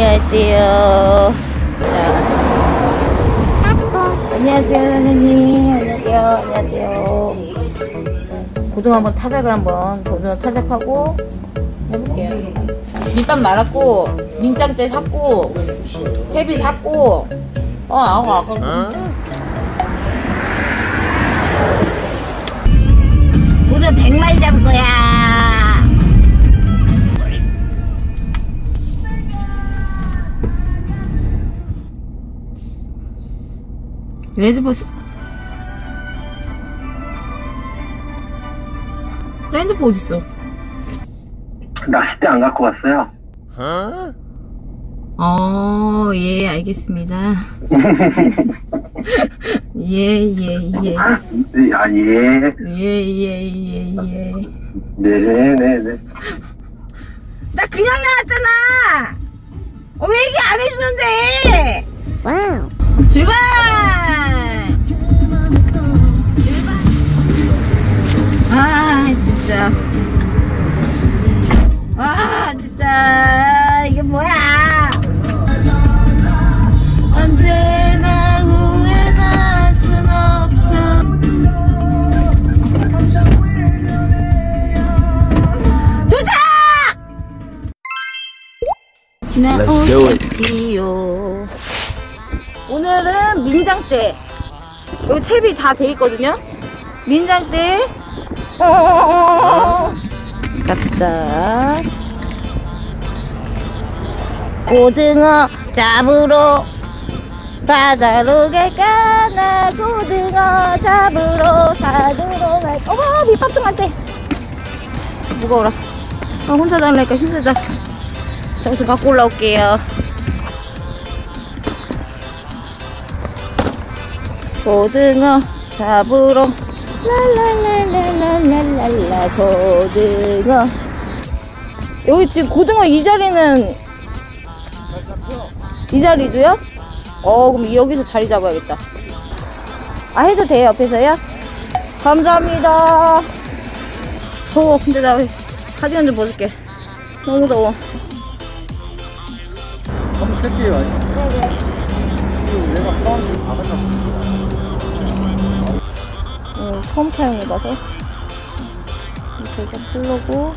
어때요? 안녕하세요, 선생님. 안녕하세요. 안녕하세요. 고등어 한번 타작을 한번 고등어 타작하고 해볼게요. 밑밥 말았고 민짱대 샀고 채비 샀고 어 아까 아까 오늘 100마리 잡을 거야. 레드버스 나 핸드폰 어딨어? 낚싯대 안 갖고 왔어요. 어, 예, 알겠습니다. 예, 예, 예. 아, 예. 예, 예, 예, 예. 네네네. 나 그냥 나왔잖아! 어, 왜 얘기 안 해주는데! 와우. 출발! 출발! 진짜. 아, 진짜. 이게 뭐야! 언제나 후회할 순 없어. 도착! 나오시오. 오늘은 민장대. 여기 탭이 다돼 있거든요. 민장대. 어. 갑시다. 고등어 잡으러 바다로 갈까 나 고등어 잡으러 산으로 갈까 어머 밑밥등한테 무거워라 아, 혼자 다니니까 힘들다 정신 갖고 올라올게요 고등어 잡으러 랄랄랄랄랄랄라 고등어 여기 지금 고등어 이 자리는 이 자리도요? 어 그럼 여기서 자리 잡아야겠다 아 해도 돼요 옆에서요? 감사합니다 더워 근데 나 카디건 좀 벗을게 너무 더워 한번 셀게요. 네네 얘가 파운드 다 갖다 음, 처음 사용해봐서. 이렇게 풀르고.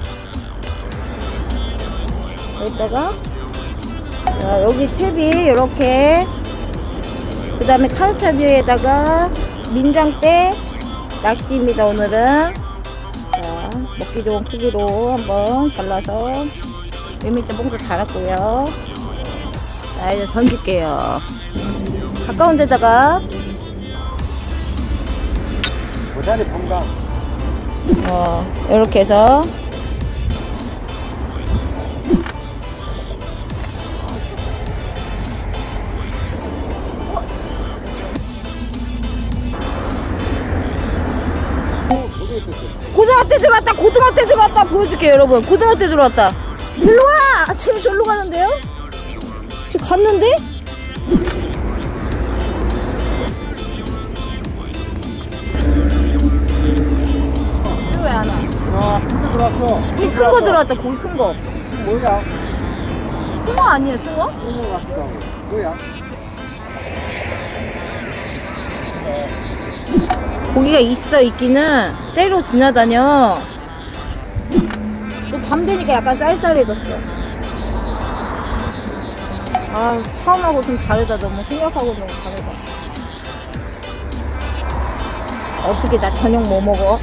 여기다가. 자, 여기 채비 이렇게. 그 다음에 카르차 위에다가 민장대 낚시입니다 오늘은. 자 먹기 좋은 크기로 한번 잘라서 요 밑에 뽕도 달았고요. 자 이제 던질게요. 가까운 데다가 고자리 pom강. 어, 이렇게 해서. 고등어대 들어왔다 고등어대 들어왔다 보여줄게요 여러분. 고등어대 들어왔다. 일로와! 지금 절로 가는데요? 지금 갔는데 들어왔어. 이 큰 거 들어왔다 고기 큰 거 뭐야? 숭어 아니에요 숭어? 똥물 같기도 하고. 뭐야? 고기가 있어 있기는 때로 지나다녀 또 밤 되니까 약간 쌀쌀해졌어 아 처음하고 좀 다르다 너무 생각하고 너무 다르다 어떻게 나 저녁 뭐 먹어?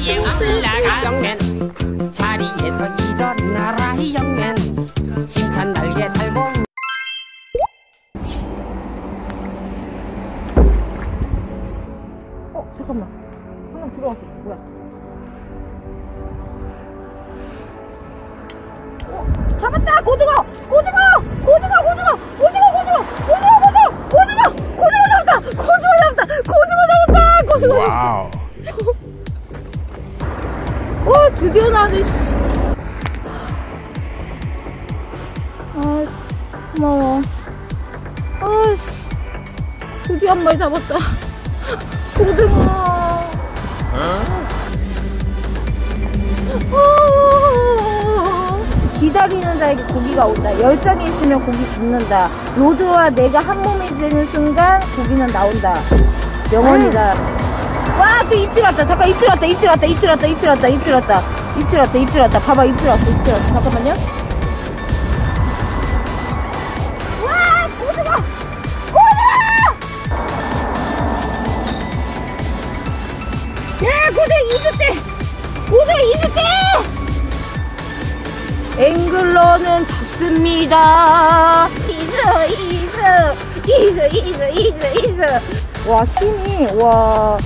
위에 올라가면 자리에서 일어나라 영면 힘찬 날개 달고 어 잠깐만 방금 들어왔어 뭐야 어, 잡았다 고등어 고등어 고등어 고등어 고등어 고등어 고등어 고등어 고등어 고등어 잡았다 고등어 잡았다 고등어 잡았다 고등어 Wow. 와 드디어 나네 씨. 아씨 고마워 아씨 드디어 한 마리 잡았다. 고등어. 아, 기다리는 자에게 고기가 온다. 열정이 있으면 고기 죽는다. 로드와 내가 한 몸이 되는 순간 고기는 나온다. 명언이다. 와, 또 입질 왔다. 잠깐 입질 왔다. 입질 왔다. 입질 왔다. 입질 왔다. 입질 왔다. 입질 왔다. 입질 왔다. 봐봐, 입질 왔어. 입질 왔어. 잠깐만요. 와, 고등어! 고등어! 야, 고등 이수째! 고등 이수째! 앵글러는 졌습니다. 이수, 이수, 이수, 이수, 이수, 이수. 와, 힘이, 와.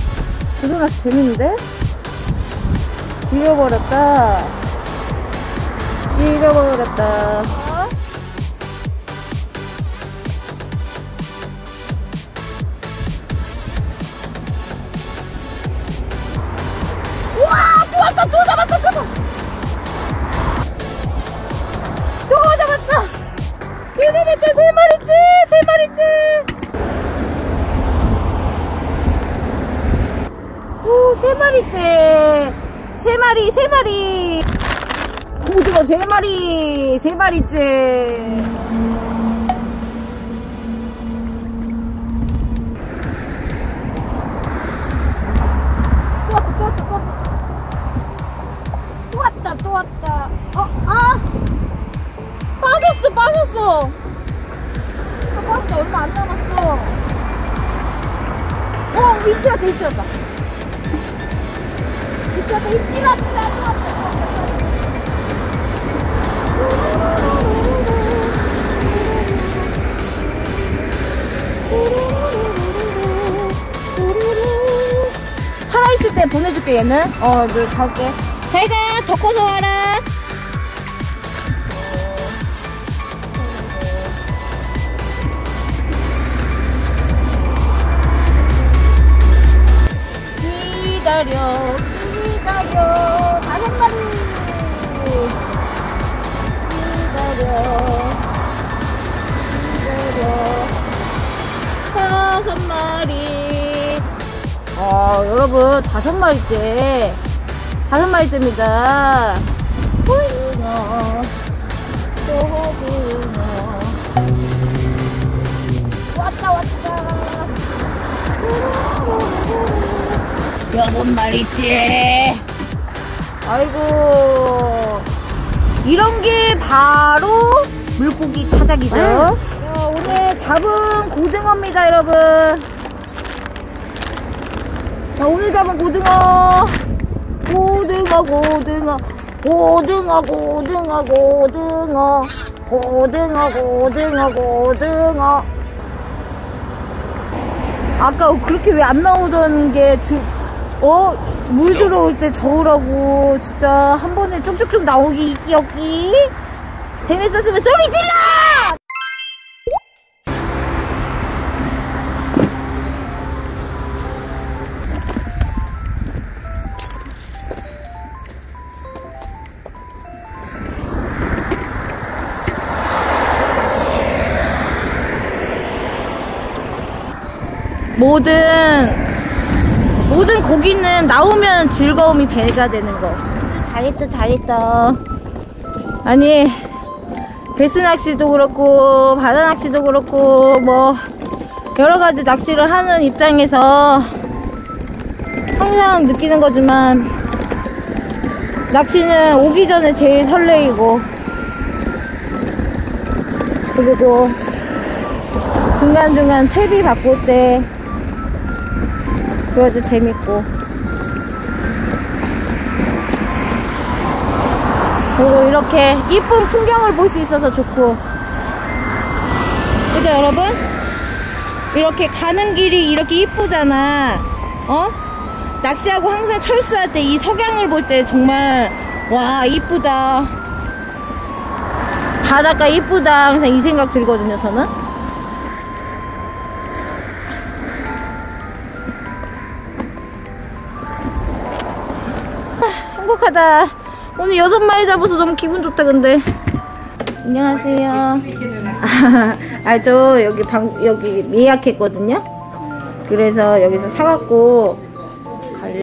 고등어 재밌는데? 지려버렸다. 지려버렸다. 와, 또 왔다, 또 잡았다, 또 잡았다. 또 잡았다. 또 잡았다, 세 마리째, 세 마리째. 오, 세 마리째. 세 마리, 세 마리. 고등어 세 마리, 세 마리째. 살아있을 때 보내줄게 얘는. 어, 너 갈게. 잘가. 더 커서 와라 마리. 어 여러분 다섯 마리째. 다섯 마리째입니다. 왔다 왔다 여섯 마리째. 아이고. 이런 게 바로 물고기 타작이죠? 자, 오늘 잡은 고등어입니다 여러분 자, 오늘 잡은 고등어. 고등어, 고등어. 고등어, 고등어, 고등어. 고등어, 고등어, 고등어. 아까 그렇게 왜 안 나오던 게, 두, 어? 물 들어올 때 저으라고, 진짜, 한 번에 쭉쭉쭉 나오기, 있기, 없기. 재밌었으면 소리 질러! 모든 모든 고기는 나오면 즐거움이 배가 되는 거. 잘했다, 잘했다. 아니 배스 낚시도 그렇고 바다 낚시도 그렇고 뭐 여러 가지 낚시를 하는 입장에서 항상 느끼는 거지만 낚시는 오기 전에 제일 설레이고 그리고 중간중간 채비 바꿀 때 그래도 재밌고. 그리고 이렇게 이쁜 풍경을 볼 수 있어서 좋고. 그죠 여러분? 이렇게 가는 길이 이렇게 이쁘잖아. 어? 낚시하고 항상 철수할 때 이 석양을 볼 때 정말 와 이쁘다. 바닷가 이쁘다. 항상 이 생각 들거든요 저는 행복하다. 오늘 여섯 마리 잡아서 너무 기분 좋다, 근데. 안녕하세요. 아, 저 여기 방, 여기 예약했거든요. 그래서 여기서 사갖고